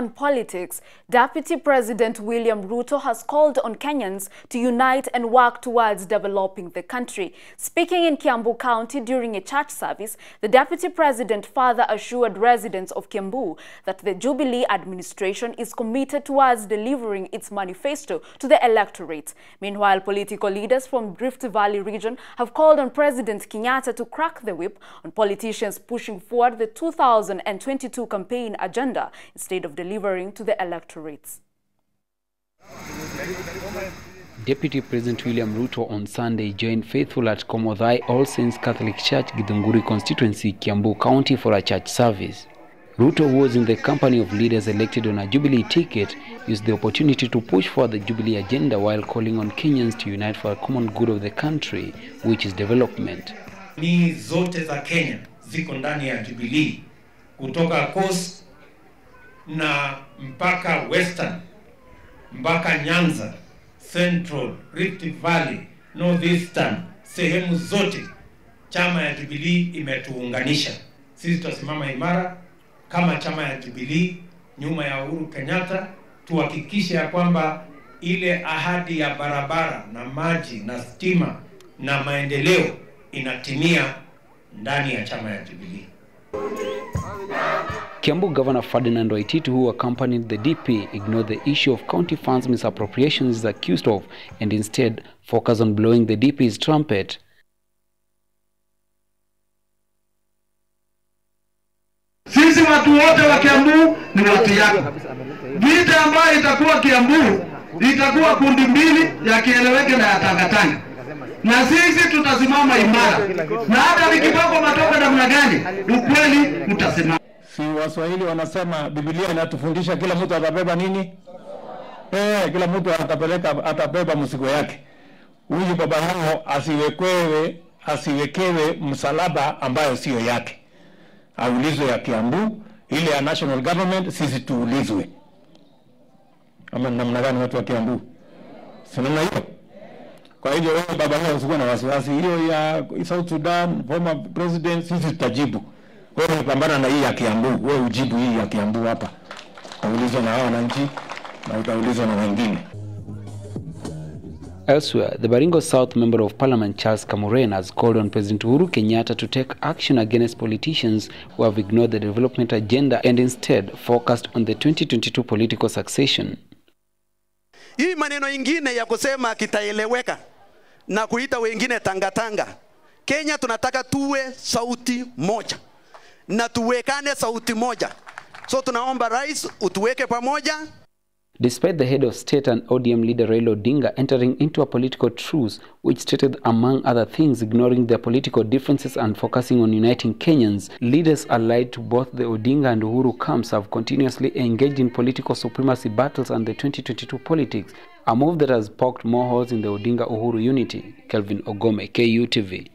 on politics, Deputy President William Ruto has called on Kenyans to unite and work towards developing the country. Speaking in Kiambu County during a church service, the Deputy President further assured residents of Kiambu that the Jubilee administration is committed towards delivering its manifesto to the electorate. Meanwhile, political leaders from Rift Valley region have called on President Kenyatta to crack the whip on politicians pushing forward the 2022 campaign agenda instead of delivering to the electorates. Deputy President William Ruto on Sunday joined faithful at Komodhai All Saints Catholic Church, Githunguri constituency, Kiambu County for a church service. Ruto, who was in the company of leaders elected on a Jubilee ticket, used the opportunity to push for the Jubilee agenda while calling on Kenyans to unite for a common good of the country, which is development. Ni zote za Kenya ziko ndani ya Jubilee kutoka Coast na mpaka Western mpaka Nyanza, Central, Rift Valley, Northeastern, sehemu zote chama ya Jubilee imetuunganisha. Sisi tutasimama imara kama chama ya Jubilee nyuma ya Uhuru Kenyatta, tuhakikishe ya kwamba ile ahadi ya barabara na maji na stima na maendeleo inatimia ndani ya chama ya Jubilee. Kiambu Governor Ferdinand Waititu, who accompanied the DP, ignored the issue of county funds misappropriations is accused of and instead focused on blowing the DP's trumpet. Sisi watu wote wa Kiambu ni watu yako. Vita ambayo itakuwa Kiambu itakuwa kundi mbili ya kieleweke na ya tangatanga, na sisi tutasimama imara, na hata nikipakwa matope namna gani, ukweli utasimama. Si Waswahili wanasema Biblia inatufundisha kila mtu atabeba nini? Eh, kila mtu atapeleka atabeba mzigo yake. Huyu baba yao asiwekewe asiwekewe msalaba ambayo sio yake, aulizwe ya Kiambu, ile ya national government, sisi tuulizwe. Ama namna gani watu wa Kiambu? Si namna hiyo? Kwa hivyo wewe baba yao usikuwa na wasiwasi, hiyo ya South Sudan former president, sisi tutajibu wewe pambana na hii ya Kiambu, wewe ujibu hii ya Kiambu hapa. Utaulizwa na hao wananchi na utaulizwa na wengine. Elsewhere, the Baringo South Member of Parliament Charles Kamuren has called on President Uhuru Kenyatta to take action against politicians who have ignored the development agenda and instead focused on the 2022 political succession. Hii maneno ingine ya kusema kitaeleweka na kuita wengine tangatanga. Kenya tunataka tuwe sauti moja na tuwekane sauti moja. So tunaomba rais utuweke pamoja. Despite the head of state and ODM leader Raila Odinga entering into a political truce, which stated, among other things, ignoring their political differences and focusing on uniting Kenyans, leaders allied to both the Odinga and Uhuru camps have continuously engaged in political supremacy battles and the 2022 politics, a move that has poked more holes in the Odinga-Uhuru unity. Kelvin Ogome, KUTV.